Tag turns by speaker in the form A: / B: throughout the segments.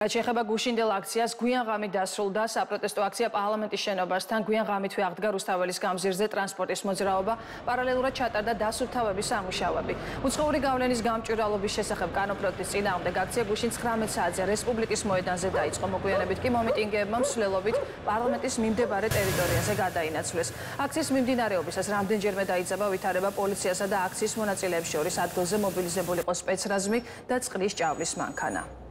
A: რაც შეეხება გუშინდელ აქციას, გვიან ღამით დასრულდა საპროტესტო აქცია პარლამენტის შენობასთან. გვიან ღამითვე აღდგა რუსთაველის გამზირზე ტრანსპორტის მოძრაობა, პარალელურად ჩატარდა დასუფთავების სამუშაოები. უცხოური გავლენის გამჭვირვალობის შესახებ კანონპროექტის წინააღმდეგ აქცია გუშინ 19 საათზე რესპუბლიკის მოედანზე დაიწყო. მოგვიანებით კი მომიტინგეებმა მსვლელობით პარლამენტის მიმდებარე ტერიტორიაზე გადაინაცვლეს. აქციის მიმდინარეობისას რამდენჯერმე დაიწყება ვითარება პოლიციასა და აქციის მონაწილეებს შორის ადგილზე მობილიზებული იყო სპეცრაზმი და წყლის ჭავლის მანქანა.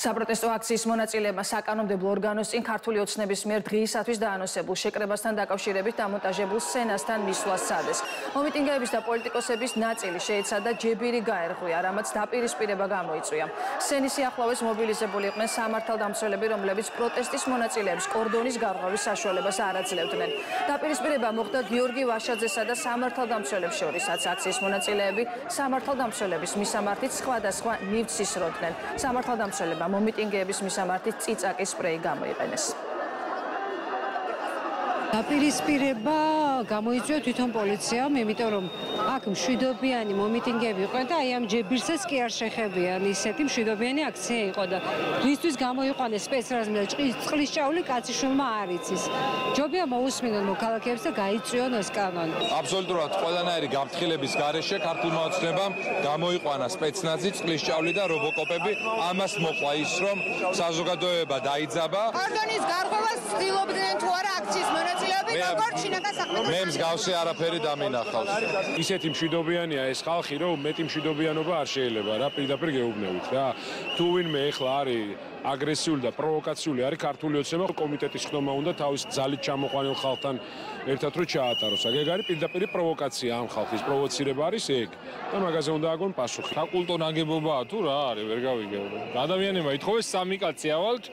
A: საპროტესტო აქციის მონაწილეებმა საკანონმდებლო ორგანოს წინ ქართული ოცნების მიერ დღეისათვის დაანონსებულ შეკრებასთან დაკავშირებით დამონტაჟებულ სცენასთან მისვლას სადეს. მომიტინგეების და პოლიტიკოსების ნაწილი შეეცადა ჯებირი გაერღვია, რამაც დაპირისპირება გამოიწვია. სცენის სიახლოვეს მობილიზებული იყვნენ სამართალდამცველები, რომლებიც პროტესტის მონაწილეებს კორდონის გარღვევის საშუალებას არ აძლევდნენ. დაპირისპირება მოხდა გიორგი ვაშაძესა და სამართალდამცველებს შორისაც აქციის მონაწილეები სამართალდამცველების მისამართით სხვადასხვა ნივთს ისროდნენ. სამართალდამცველებმა მომიტინგეების მისამართით ციცაკის სპრეი გამოიყენეს.
B: დაპირისპირება გამოიწვია თვითონ პოლიციამ, იმიტომ რომ აქ მშვიდობიანი მომიტინგეები იყო და აი ამ ჯებირსეს კი არ შეხებიან ისეთი მშვიდობიანი აქცია იყო და რისთვის გამოიყვანეს სპეცრაზმი და წყლის ჭავლი კაციშვილმა არ იცის. ჯობია მოусმინონ მოქალაქეებს და გაიწვიონ ეს კანონი.
C: აბსოლუტურად ყველანაირი გაფრთხილების გარეშე ქართულმა ოცნებამ გამოიყვანა სპეცნაზი, წყლის ჭავლი და რობოკოპები. ამას მოყვა ის, რომ საზოგადოება დაიძაბა.
D: ორდონის გარღვევას ცდილობდნენ თუ არა აქციის მონაწილეები
C: მე მსგავსი არაფერი დამინახავს.
E: ისეთი მშვიდობიანია ეს ხალხი, რომ მეტი მშვიდობიანობა არ შეიძლება რა პირდაპირ გეუბნებით რა. თუ ვინმე ეხლა არის აგრესიული და პროვოკაციული არის ქართული ოცნება კომიტეტის ხდომა უნდა თავის ძალით ჩამოყვანილ ხალხთან ერთად რო ჩაატაროს. აგ ეგ არის პირდაპირ პროვოკაცია ამ ხალხის პროვოცირება არის ეგ. და მაგაზე უნდა აგონ პასუხი. საკულტო ნაგებობაა თუ რა არის ვერ გავიგებ. ადამიანებმა ითხოვეს სამი კაცი ავალთ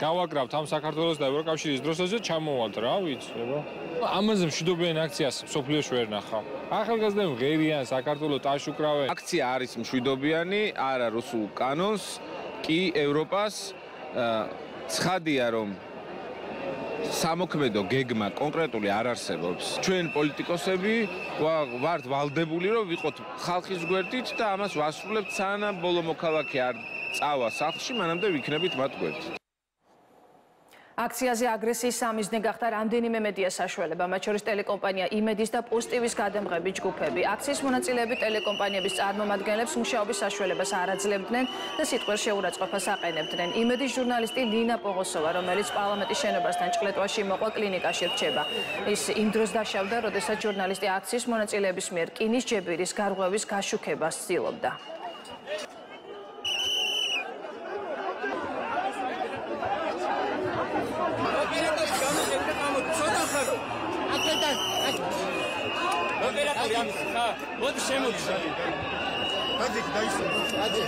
E: გავაკრავთ ამ საქართველოს და ევროკავშირის დროშაზე ჩამოვალთ რა ვიცი ებო ამაზე მშვიდობიან აქციას სოფლიოში ვერ ნახავ ახალგაზრდები ღერიან საქართველოს ტაშუკრავენ
C: აქცია არის მშვიდობიანი არა რუსულ კანონს კი ევროპას ცხადია რომ სამოქმედო გეგმა კონკრეტული არ არსებობს. ჩვენ პოლიტიკოსები ვართ ვალდებული რომ ვიყოთ ხალხის გვერდით და ამას ვასრულებთ სანამ ბოლო მოქალაქე არ წავა სახლში, მანამდე ვიქნებით მათ გვერდით.
A: აქციაზე აგრესიის სამიზნე გახდა რამდენიმე მედია საშუალება, მათ შორის ტელეკომპანია იმედის და პოსტივის გადამღები ჯგუფები. აქციის მონაწილეები ტელეკომპანიების წარმომადგენლებს მუშაობის საშუალებას არ აძლევდნენ და სიტყვერ შეურაცხყოფას აყენებდნენ. იმედის ჟურნალისტი ლინა პოღოსოვა, რომელიც პარლამენტის შენობასთან ჭყლეტვაში მოყვა კლინიკაში რჩება. ის იმ დროს დაშავდა, როდესაც ჟურნალისტი აქციის მონაწილეების მიერ კინის ჯებირის გარღვევის გაშუქებას ცდილობდა.
F: ოპერატორი ამის ხა მოდი შემოდი
G: ადი დაისო ადი